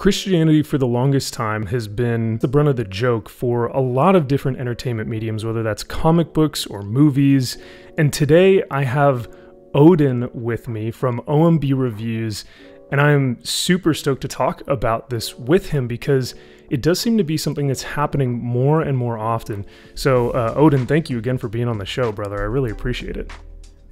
Christianity for the longest time has been the brunt of the joke for a lot of different entertainment mediums, whether that's comic books or movies. And today I have Odin with me from OMB Reviews, and I'm super stoked to talk about this with him because it does seem to be something that's happening more and more often. So, uh, Odin, thank you again for being on the show, brother. I really appreciate it.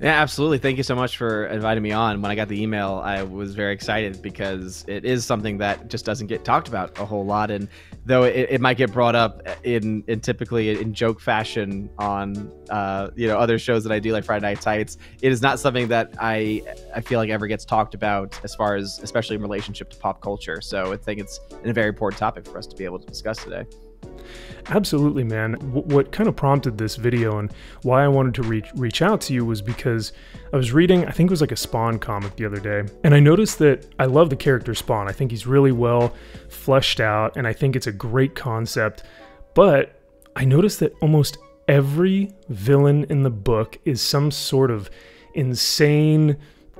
Yeah, absolutely. Thank you so much for inviting me on. When I got the email, I was very excited because it is something that just doesn't get talked about a whole lot. And though it, it might get brought up in, in typically in joke fashion on uh, you know other shows that I do like Friday Night Tights, it is not something that I I feel like ever gets talked about as far as especially in relationship to pop culture. So I think it's a very important topic for us to be able to discuss today. Absolutely, man. What kind of prompted this video and why I wanted to reach reach out to you was because I was reading, I think it was like a Spawn comic the other day, and I noticed that I love the character Spawn. I think he's really well fleshed out, and I think it's a great concept. But I noticed that almost every villain in the book is some sort of insane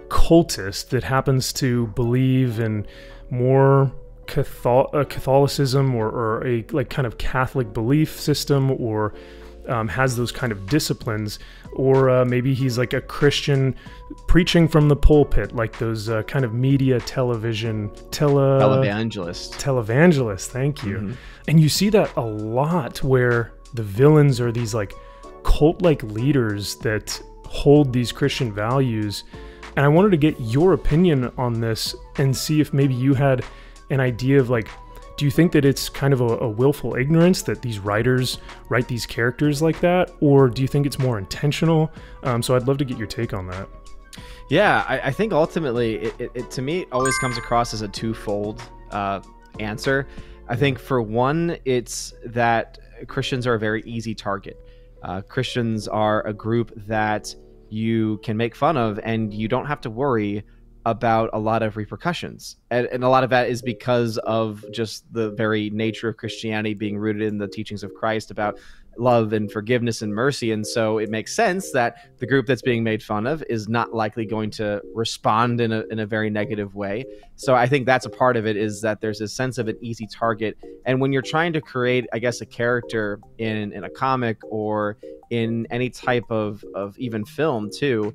cultist that happens to believe in more Catholicism or, or, a like kind of Catholic belief system or um, has those kind of disciplines, or uh, maybe he's like a Christian preaching from the pulpit, like those uh, kind of media television tele televangelist televangelist. Thank you. Mm-hmm. And you see that a lot where the villains are these like cult-like leaders that hold these Christian values. And I wanted to get your opinion on this and see if maybe you had an idea of like, do you think that it's kind of a, a, willful ignorance that these writers write these characters like that, or do you think it's more intentional? Um, so I'd love to get your take on that. Yeah, I, I think ultimately, it, it, it, to me, it always comes across as a twofold uh, answer. I think for one, it's that Christians are a very easy target. Uh, Christians are a group that you can make fun of, and you don't have to worry about a lot of repercussions. And, and, a lot of that is because of just the very nature of Christianity being rooted in the teachings of Christ about love and forgiveness and mercy. And so it makes sense that the group that's being made fun of is not likely going to respond in a, in a very negative way. So I think that's a part of it is that there's a sense of an easy target. And when you're trying to create, I guess, a character in, in a comic or in any type of, of even film too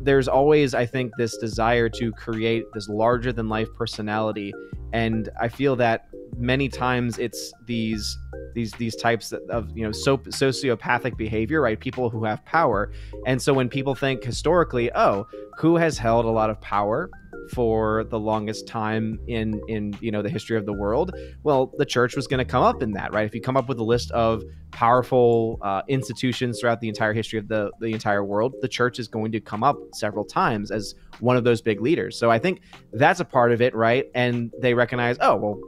there's always i think this desire to create this larger than life personality and i feel that many times it's these these these types of you know so, sociopathic behavior right? People who have power. And so when people think historically oh who has held a lot of power for the longest time in in you know the history of the world well the church was going to come up in that right if you come up with a list of powerful uh, institutions throughout the entire history of the the entire world the church is going to come up several times as one of those big leaders so i think that's a part of it right and they recognize oh well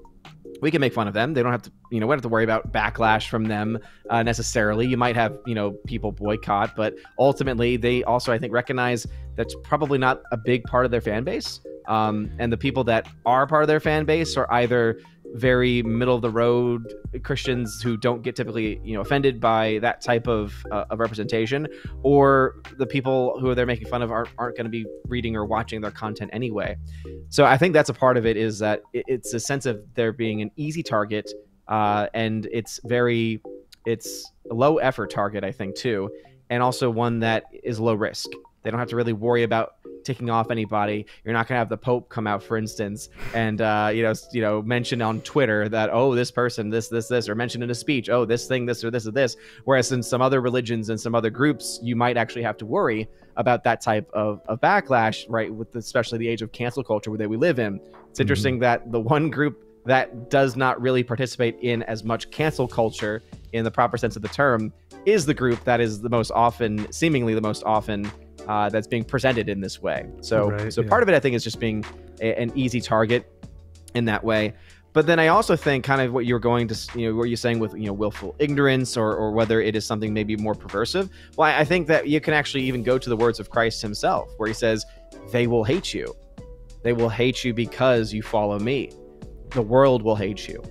we can make fun of them. They don't have to, you know, we don't have to worry about backlash from them uh, necessarily. You might have, you know, people boycott, but ultimately they also, I think, recognize that's probably not a big part of their fan base. Um, and the people that are part of their fan base are either very middle of the road Christians who don't get typically you know offended by that type of, uh, of representation, or the people who they're making fun of aren't, aren't going to be reading or watching their content anyway. So I think that's a part of it is that it's a sense of there being an easy target, uh, and it's very it's a low effort target I think too, and also one that is low risk. They don't have to really worry about ticking off anybody. You're not going to have the Pope come out, for instance, and uh, you know, you know, mention on Twitter that oh, this person, this, this, this, or mention in a speech, oh, this thing, this, or this, or this. Whereas in some other religions and some other groups, you might actually have to worry about that type of, of backlash, right? With especially the age of cancel culture that we live in. It's mm-hmm. interesting mm-hmm. that the one group that does not really participate in as much cancel culture in the proper sense of the term is the group that is the most often, seemingly the most often uh, that's being presented in this way. So, right, so yeah. part of it, I think, is just being a, an easy target in that way. But then I also think kind of what you're going to, you know, what you're saying with, you know, willful ignorance or, or whether it is something maybe more perversive. Well, I think that you can actually even go to the words of Christ himself, where he says, they will hate you. They will hate you because you follow me. The world will hate you.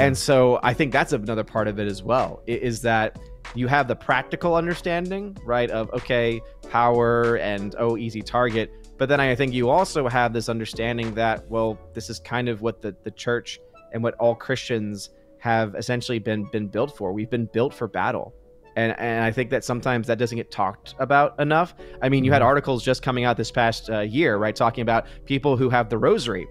And so I think that's another part of it as well, is that you have the practical understanding, right, of okay, power and oh, easy target. But then I think you also have this understanding that, well, this is kind of what the, the church and what all Christians have essentially been been built for. We've been built for battle. And, and I think that sometimes that doesn't get talked about enough. I mean, you had mm-hmm. articles just coming out this past uh, year, right, talking about people who have the rosary,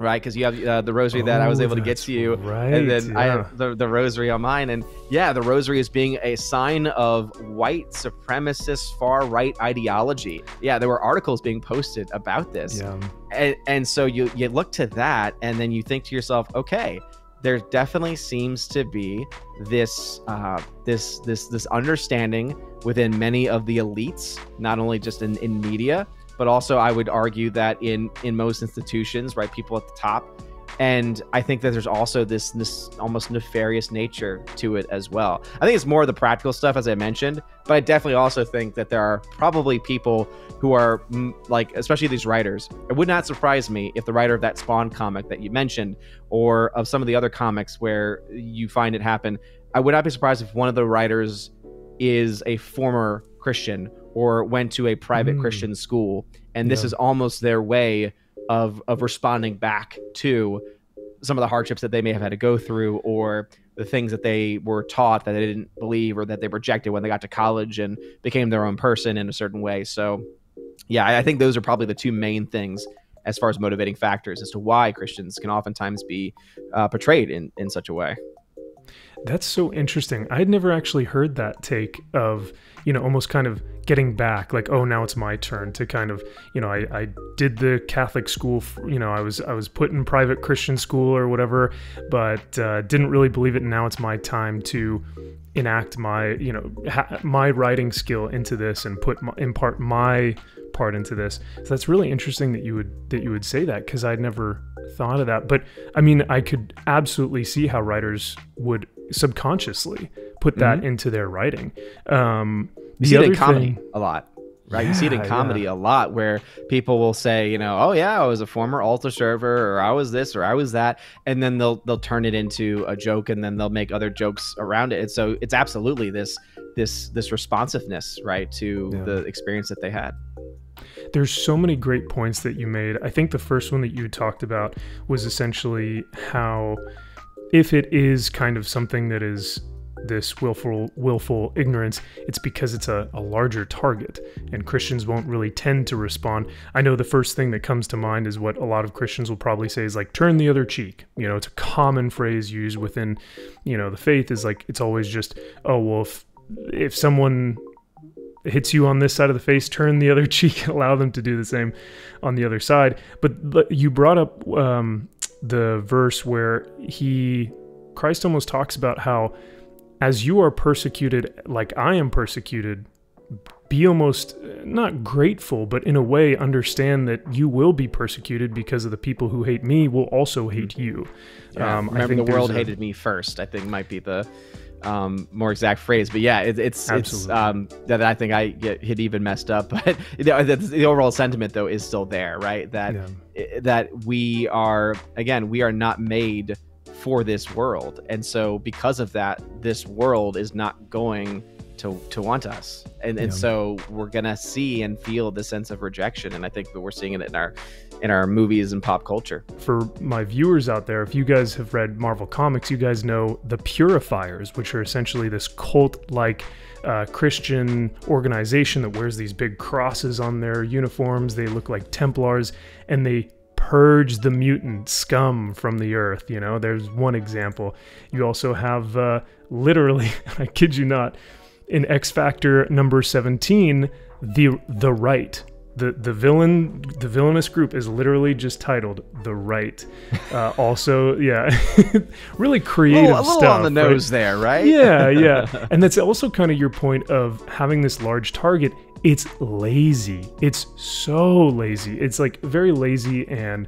right? Because you have uh, the rosary that oh, I was oh, able to get to you, right, and then yeah. I have the, the rosary on mine. And yeah, the rosary is being a sign of white supremacist far right ideology. Yeah, there were articles being posted about this, yeah. and, and so you you look to that, and then you think to yourself, okay, there definitely seems to be this uh, this this this understanding within many of the elites, not only just in, in media, but also I would argue that in in most institutions, right, people at the top. And I think that there's also this this almost nefarious nature to it as well. I think it's more of the practical stuff, as I mentioned, but I definitely also think that there are probably people who are mm, like, especially these writers. It would not surprise me if the writer of that Spawn comic that you mentioned, or of some of the other comics where you find it happen, I would not be surprised if one of the writers is a former Christian or went to a private mm. Christian school, and this yeah. is almost their way of of responding back to some of the hardships that they may have had to go through, or the things that they were taught that they didn't believe or that they rejected when they got to college and became their own person in a certain way. So, yeah, I think those are probably the two main things as far as motivating factors as to why Christians can oftentimes be uh, portrayed in in such a way. That's so interesting. I'd never actually heard that take of, you know, almost kind of getting back, like, oh, now it's my turn to kind of, you know, I, I did the Catholic school, you know, I was I was put in private Christian school or whatever, but uh, didn't really believe it. And now it's my time to enact my, you know, my writing skill into this and put my, impart my part into this. So that's really interesting that you would that you would say that because I'd never thought of that. But I mean, I could absolutely see how writers would subconsciously put that mm-hmm. into their writing. Um, you see it in comedy thing, a lot, right? Yeah, you see it in comedy yeah. a lot where people will say, you know, oh yeah, I was a former altar server, or I was this, or I was that, and then they'll they'll turn it into a joke, and then they'll make other jokes around it. And so it's absolutely this this this responsiveness, right, to yeah. the experience that they had. There's so many great points that you made. I think the first one that you talked about was essentially how if it is kind of something that is this willful willful ignorance it's because it's a, a larger target and christians won't really tend to respond i know the first thing that comes to mind is what a lot of christians will probably say is like turn the other cheek you know it's a common phrase used within you know the faith is like it's always just oh well if if someone hits you on this side of the face, turn the other cheek, allow them to do the same on the other side. But you brought up um, the verse where he, Christ almost talks about how, as you are persecuted, like I am persecuted, be almost not grateful, but in a way understand that you will be persecuted because of the people who hate me will also hate you. Yeah, um, remember, the world a, hated me first. I think might be the um, more exact phrase. But yeah, it, it's Absolutely. it's um, that I think I get hit even messed up. But the, the overall sentiment though is still there, right? That yeah. that we are again we are not made for this world, and so because of that, this world is not going to to want us and and so we're gonna see and feel the sense of rejection and i think that we're seeing it in our in our movies and pop culture for my viewers out there if you guys have read marvel comics you guys know the purifiers which are essentially this cult like uh, Christian organization that wears these big crosses on their uniforms. They look like Templars and they purge the mutant scum from the earth. You know, there's one example. You also have uh, literally, I kid you not, in X Factor number 17, the the right. The, the villain the villainous group is literally just titled the right. Uh, also yeah really creative a little, a little stuff on the nose right? there right? Yeah yeah. And that's also kind of your point of having this large target. It's lazy. It's so lazy. It's like very lazy and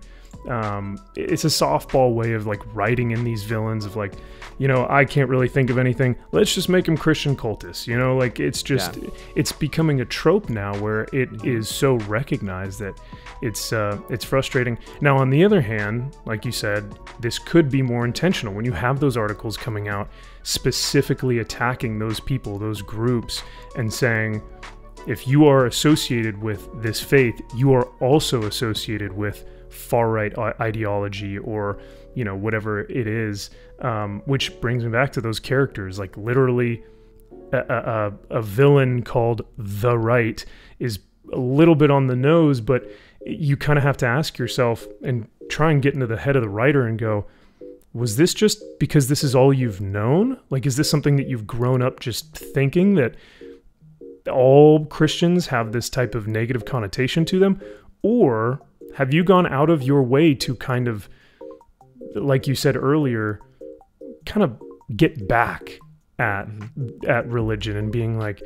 Um, it's a softball way of like writing in these villains of like, you know, I can't really think of anything. Let's just make them Christian cultists. You know, like it's just yeah. it's becoming a trope now where it is so recognized that it's uh, it's frustrating. Now, on the other hand, like you said, this could be more intentional when you have those articles coming out specifically attacking those people, those groups, and saying if you are associated with this faith, you are also associated with far right ideology or you know whatever it is. Um, which brings me back to those characters, like literally. A, a, a villain called the right is a little bit on the nose, but you kind of have to ask yourself and try and get into the head of the writer and go, was this just because this is all you've known? Like, is this something that you've grown up just thinking that all Christians have this type of negative connotation to them? Or have you gone out of your way to kind of, like you said earlier, kind of get back at at religion and being like,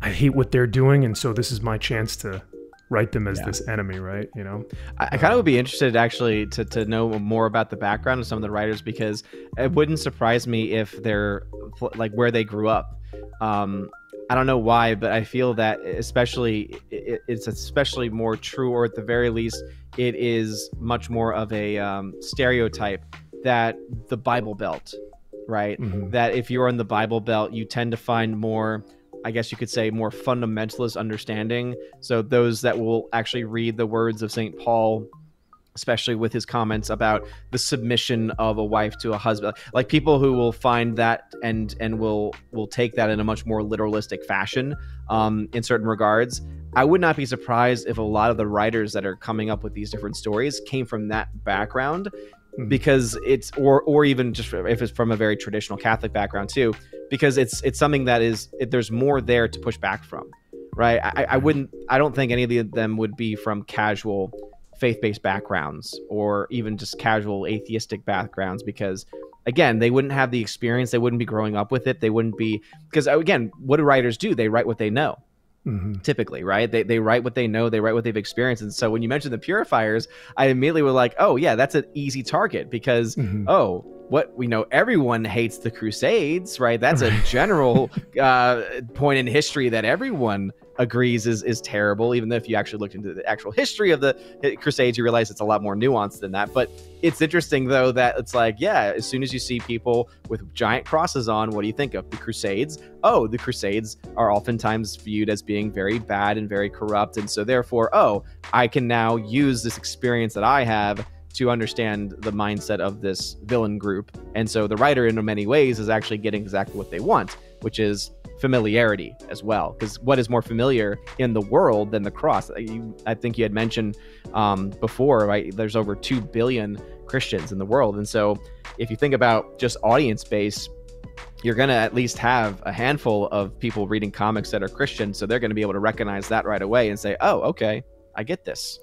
I hate what they're doing, and so this is my chance to write them as yeah. this enemy, right? You know, I, I kind of would be interested actually to, to know more about the background of some of the writers because it wouldn't surprise me if they're like where they grew up. Um, I don't know why, but I feel that especially it's especially more true, or at the very least, it is much more of a um, stereotype that the Bible Belt, right? Mm-hmm. That if you're in the Bible Belt, you tend to find more I guess you could say, more fundamentalist understanding. So those that will actually read the words of St. Paul especially with his comments about the submission of a wife to a husband like people who will find that and and will will take that in a much more literalistic fashion um, in certain regards i would not be surprised if a lot of the writers that are coming up with these different stories came from that background hmm. because it's or or even just if it's from a very traditional catholic background too because it's it's something that is it, there's more there to push back from, right? I, I wouldn't I don't think any of them would be from casual faith-based backgrounds or even just casual atheistic backgrounds because again they wouldn't have the experience they wouldn't be growing up with it they wouldn't be because again what do writers do they write what they know Mm-hmm. typically, right? They, they write what they know, they write what they've experienced. And so when you mentioned the purifiers, I immediately was like, oh, yeah, that's an easy target because, mm-hmm. oh, what we know everyone hates the crusades right? That's a general uh, point in history that everyone agrees is is terrible even though if you actually looked into the actual history of the crusades you realize it's a lot more nuanced than that. But it's interesting though that it's like yeah as soon as you see people with giant crosses on what do you think of? The crusades? Oh the crusades are oftentimes viewed as being very bad and very corrupt and so therefore oh i can now use this experience that i have to understand the mindset of this villain group. And so the writer, in many ways, is actually getting exactly what they want, which is familiarity as well. Because what is more familiar in the world than the cross? You, I think you had mentioned um, before, right? There's over 2 billion Christians in the world. And so if you think about just audience base, you're going to at least have a handful of people reading comics that are Christian. So they're going to be able to recognize that right away and say, oh, okay, I get this.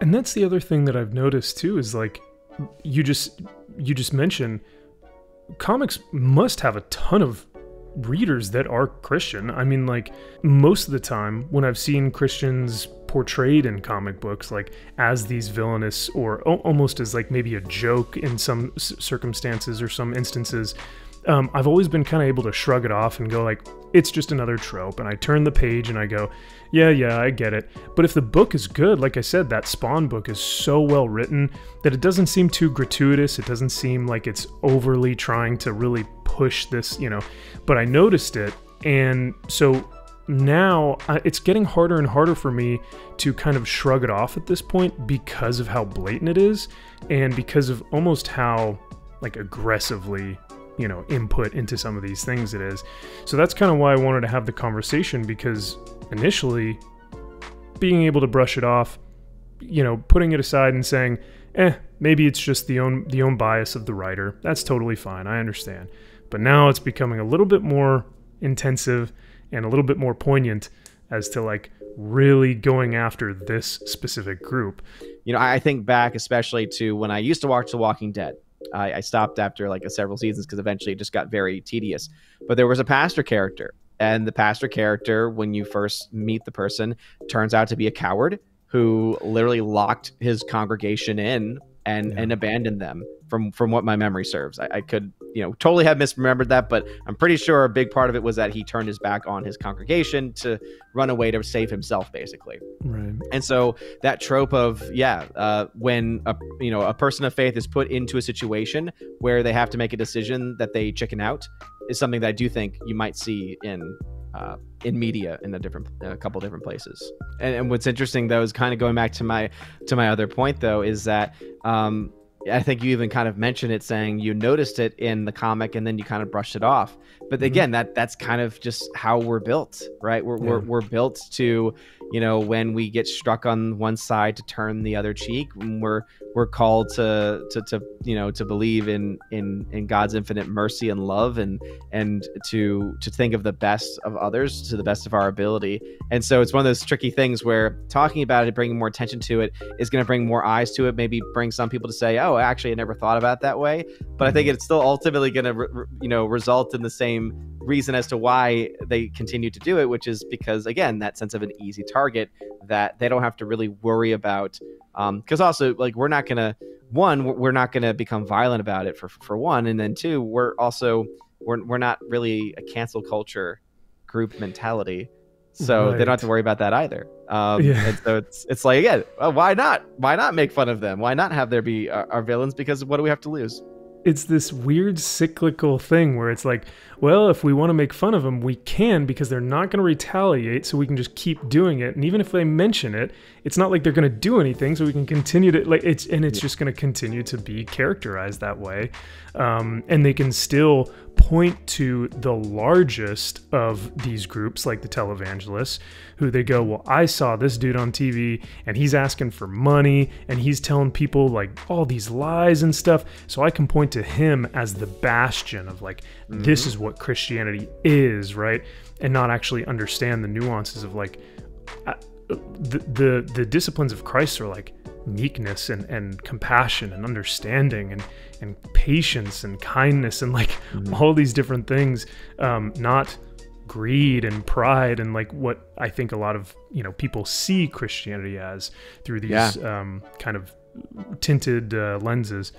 And that's the other thing that I've noticed too is like you just you just mentioned comics must have a ton of readers that are Christian. I mean like most of the time when I've seen Christians portrayed in comic books like as these villainous or almost as like maybe a joke in some circumstances or some instances um, I've always been kind of able to shrug it off and go like, it's just another trope. And I turn the page and I go, yeah, yeah, I get it. But if the book is good, like I said, that Spawn book is so well written that it doesn't seem too gratuitous. It doesn't seem like it's overly trying to really push this, you know. But I noticed it. And so now uh, it's getting harder and harder for me to kind of shrug it off at this point because of how blatant it is and because of almost how like aggressively you know input into some of these things it is. So that's kind of why i wanted to have the conversation because initially being able to brush it off you know putting it aside and saying eh maybe it's just the own the own bias of the writer that's totally fine i understand. But now it's becoming a little bit more intensive and a little bit more poignant as to like really going after this specific group. You know i think back especially to when i used to watch the walking dead I, I stopped after like a several seasons because eventually it just got very tedious. But there was a pastor character, and the pastor character, when you first meet the person, turns out to be a coward who literally locked his congregation in and yeah. and abandoned them from from what my memory serves. I, I, could you know totally have misremembered that, but I'm pretty sure a big part of it was that he turned his back on his congregation to run away to save himself, basically. Right. And so that trope of yeah, uh, when a you know a person of faith is put into a situation where they have to make a decision that they chicken out is something that I do think you might see in uh, in media in a different a couple different places. And, and what's interesting though is kind of going back to my to my other point though is that um, I think you even kind of mentioned it, saying you noticed it in the comic and then you kind of brushed it off. But mm-hmm. again, that that's kind of just how we're built, right? We're, yeah. we're we're built to, you know, when we get struck on one side to turn the other cheek. When we're we're called to to to you know to believe in in in God's infinite mercy and love and and to to think of the best of others to the best of our ability. And so it's one of those tricky things where talking about it, bringing more attention to it, is going to bring more eyes to it. Maybe bring some people to say, "Oh, actually, I never thought about it that way." But I think mm-hmm. it's still ultimately going to re- you know result in the same reason as to why they continue to do it, which is because again that sense of an easy target that they don't have to really worry about because um, also like we're not gonna one we're not gonna become violent about it for for one and then two we're also we're, we're not really a cancel culture group mentality so right. they don't have to worry about that either. Um, yeah. and so it's it's like again well, why not? Why not make fun of them? Why not have there be our, our villains? Because what do we have to lose it's this weird cyclical thing where it's like, well, if we want to make fun of them, we can because they're not going to retaliate, so we can just keep doing it. And even if they mention it, it's not like they're going to do anything, so we can continue to like it's and it's just going to continue to be characterized that way. Um, and they can still point to the largest of these groups, like the televangelists, who they go, Well, I saw this dude on TV and he's asking for money and he's telling people like all these lies and stuff. So I can point to him as the bastion of like, mm-hmm. this is what Christianity is, right? And not actually understand the nuances of like, the, the the disciplines of Christ are like meekness and, and compassion and understanding and, and patience and kindness and like mm-hmm. all these different things um, not greed and pride and like what i think a lot of you know people see christianity as through these yeah. um, kind of tinted uh, lenses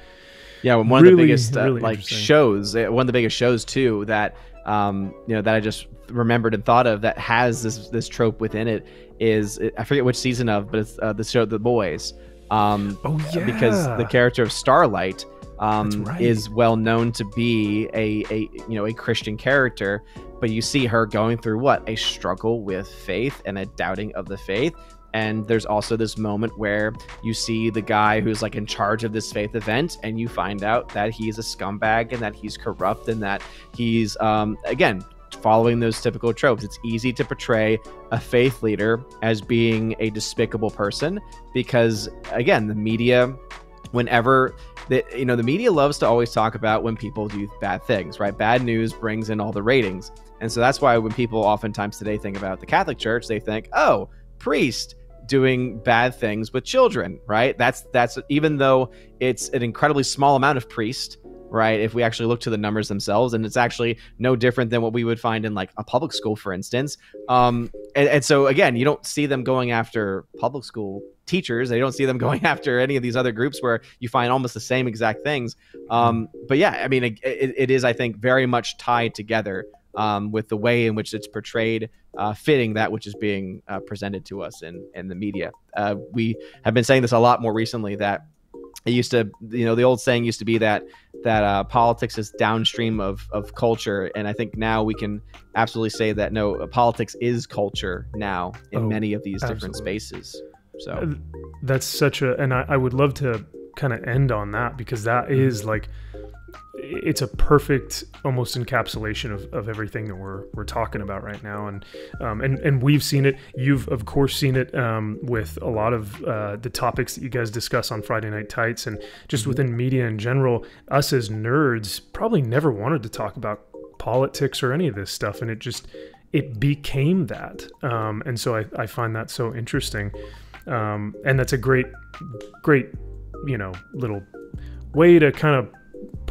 yeah one really, of the biggest uh, really like shows eh, one of the biggest shows too that um, you know that i just remembered and thought of that has this this trope within it is i forget which season of but it's uh, the show the boys um, oh yeah. Because the character of Starlight um, right. is well known to be a, a you know a Christian character, but you see her going through what a struggle with faith and a doubting of the faith. And there's also this moment where you see the guy who's like in charge of this faith event, and you find out that he's a scumbag and that he's corrupt and that he's um, again following those typical tropes. It's easy to portray a faith leader as being a despicable person because, again, the media, whenever the, you know, the media loves to always talk about when people do bad things, right? Bad news brings in all the ratings. And so that's why when people oftentimes today think about the Catholic Church, they think, oh, priest doing bad things with children, right? That's that's even though it's an incredibly small amount of priest right? If we actually look to the numbers themselves, and it's actually no different than what we would find in like a public school, for instance. Um, and, and so again, you don't see them going after public school teachers. They don't see them going after any of these other groups where you find almost the same exact things. Um, but yeah, I mean, it, it is, I think, very much tied together um, with the way in which it's portrayed, uh, fitting that which is being uh, presented to us in, in the media. Uh, we have been saying this a lot more recently that it used to you know the old saying used to be that that uh, politics is downstream of of culture. And i think now we can absolutely say that no politics is culture now in oh, many of these absolutely. different spaces. So uh, that's such a and i, I would love to kind of end on that because that is like it's a perfect almost encapsulation of, of everything that we're we're talking about right now. And um, and and we've seen it. You've of course seen it um, with a lot of uh, the topics that you guys discuss on Friday Night Tights and just mm-hmm. within media in general. Us as nerds probably never wanted to talk about politics or any of this stuff. And it just it became that. Um, and so I, I find that so interesting. Um, and that's a great great you know little way to kind of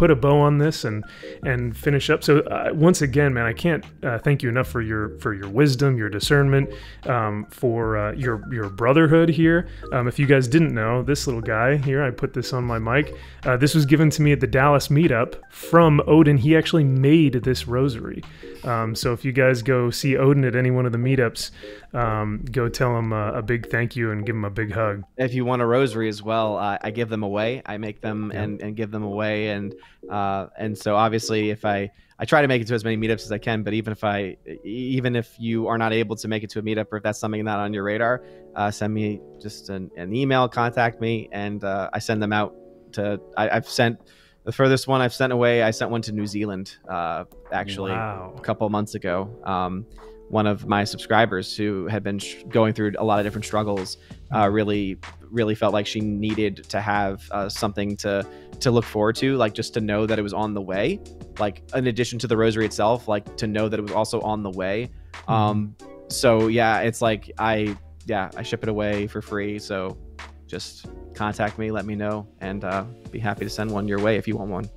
put a bow on this and and finish up. So uh, once again, man, I can't uh, thank you enough for your for your wisdom, your discernment, um, for uh, your your brotherhood here. Um, if you guys didn't know, this little guy here, I put this on my mic. Uh, this was given to me at the Dallas meetup from Odin. He actually made this rosary. Um, so if you guys go see Odin at any one of the meetups, um, go tell him uh, a big thank you and give him a big hug. If you want a rosary as well, uh, I give them away. I make them yeah. and, and give them away, and uh, and so obviously if I I try to make it to as many meetups as I can. But even if I even if you are not able to make it to a meetup, or if that's something not on your radar, uh, send me just an, an, email, contact me, and uh, I send them out to. I, I've sent the furthest one I've sent away, I sent one to New Zealand, uh, actually, wow. a couple months ago. Um, one of my subscribers who had been sh- going through a lot of different struggles uh, really really felt like she needed to have uh, something to to look forward to like just to know that it was on the way. Like in addition to the rosary itself like to know that it was also on the way. Mm-hmm. um so yeah it's like i yeah i ship it away for free. So just contact me let me know and uh, be happy to send one your way if you want one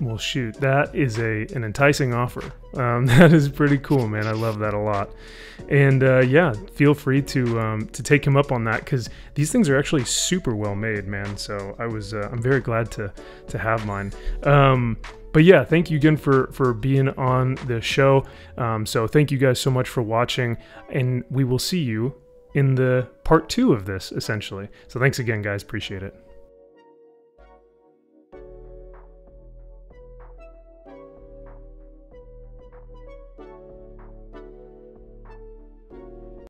well, shoot, that is a an enticing offer. Um, that is pretty cool, man. I love that a lot. And uh, yeah, feel free to um, to take him up on that because these things are actually super well made, man. So I was uh, I'm very glad to to have mine. Um, but yeah, thank you again for for being on the show. Um, so thank you guys so much for watching, and we will see you in the part two of this essentially. So thanks again, guys. Appreciate it.